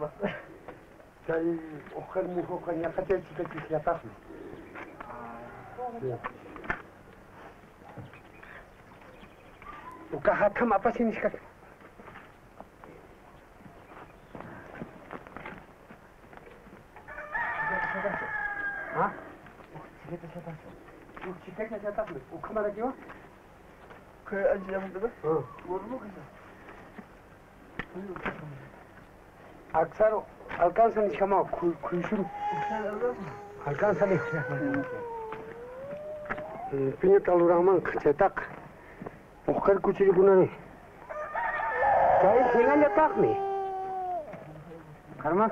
بس جاي أخر مو فوق يا قتل تكتي يا طفل وكهاتم apa sini sekarang? Hah? Cikgu siapa? Oh, cikgu siapa? Oh, kemana lagi wah? 그 Aksar, Alcanzan alcanza el llamado, Kuyushun. Alcanza el ee, Piño Talurahman, Kchetak. Mujer Kuchirikunani. Kay final ya takmi. Karma.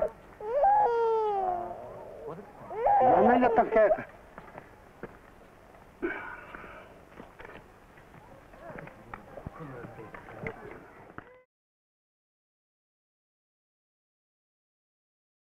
Mana ya takka.